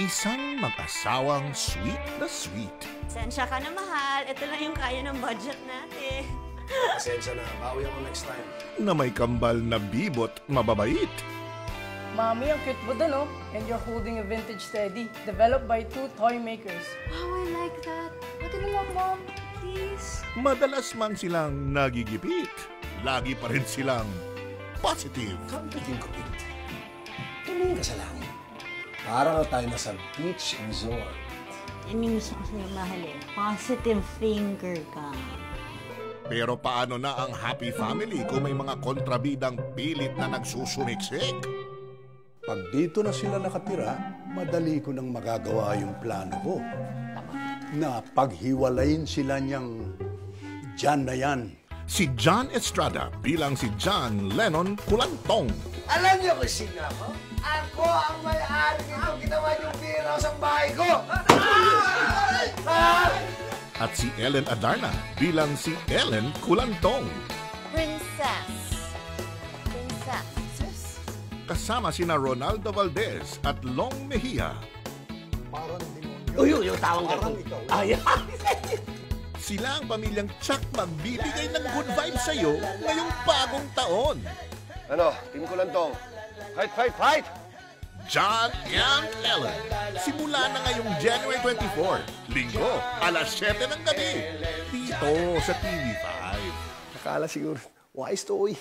Isang mag-asawang sweet na sweet. Sensya ka na, mahal. Ito lang yung kaya ng budget natin. Pasensya na, bawi ako next time. na may kambal na bibot mababait. Mommy, ang cute mo dun, oh. And you're holding a vintage teddy, developed by two toy makers. Wow, I like that. Akin mo, mom. Please. Madalas man silang nagigipit. Lagi pa rin silang positive. Kampitin ko, Pete. Tumingin ka sa langit. Para na tayo nasa beach resort. Yan yung gusto ko sa'yo, mahal eh. Positive thinker ka. Pero paano na ang happy family kung may mga kontrabidang pilit na nagsusumiksik? Pag dito na sila nakatira, madali ko nang magagawa yung plano ko. Na paghiwalayin sila niyang Jan na yan. Si John Estrada bilang si John Lennon Kulantong. Alam niyo kung sino ako? Ako ang may-ari bahay ko. At si Ellen Adarna bilang si Ellen Kulantong. Princess. Princess. Kasama sina Ronaldo Valdez at Long Mejia. Uy, uy, yung tawang ganito. Ay, Sila ang pamilyang Chuck magbibigay ng good vibes sa'yo ngayong bagong taon. Ano, team ko lang tong. Fight, fight, fight! John and Ellen. Simula na ngayong January 24, Linggo, alas 7 ng gabi. Dito sa TV5. Nakala siguro, wise to, uy.